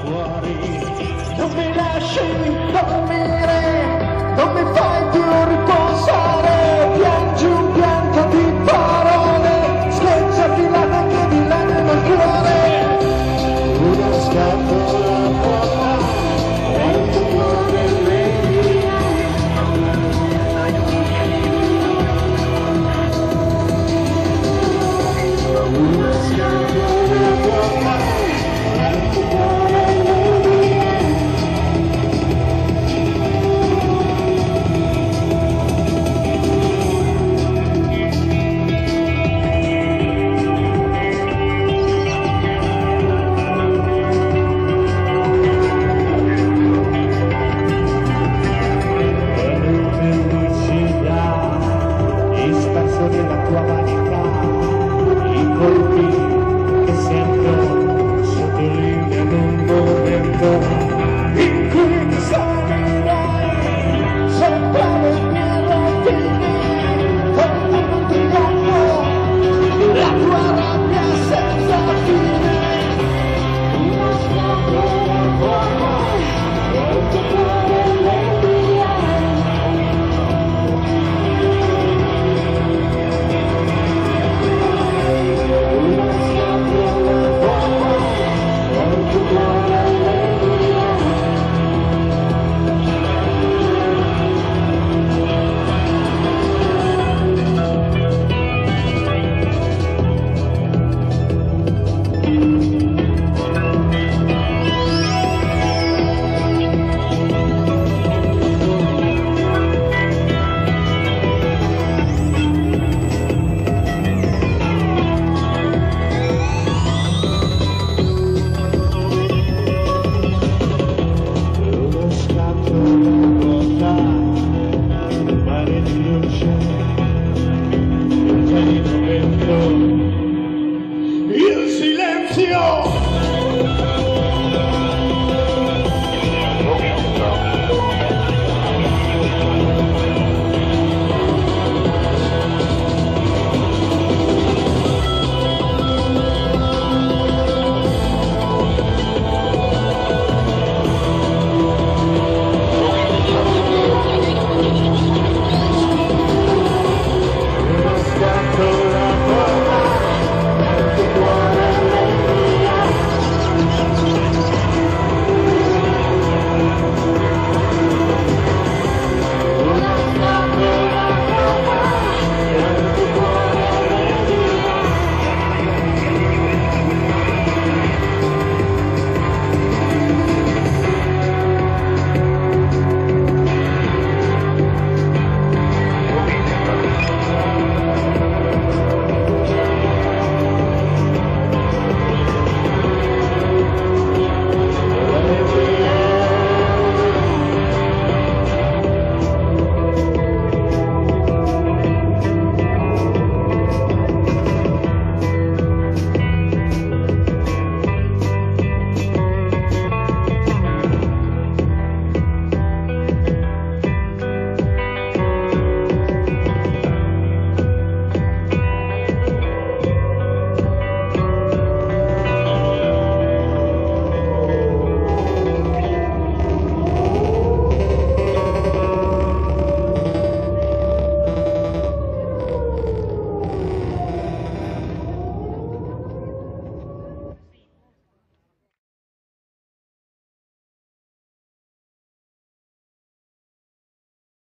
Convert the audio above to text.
fuori, non mi lasci dormire, non mi bendición.